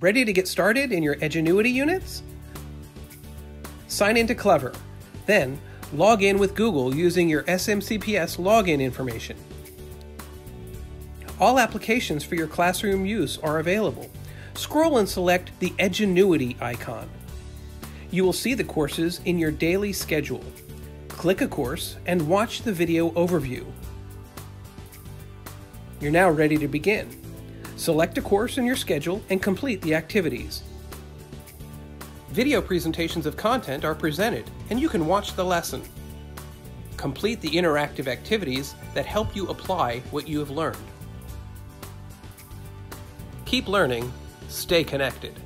Ready to get started in your Edgenuity units? Sign into Clever. Then, log in with Google using your SMCPS login information. All applications for your classroom use are available. Scroll and select the Edgenuity icon. You will see the courses in your daily schedule. Click a course and watch the video overview. You're now ready to begin. Select a course in your schedule and complete the activities. Video presentations of content are presented, and you can watch the lesson. Complete the interactive activities that help you apply what you have learned. Keep learning, stay connected.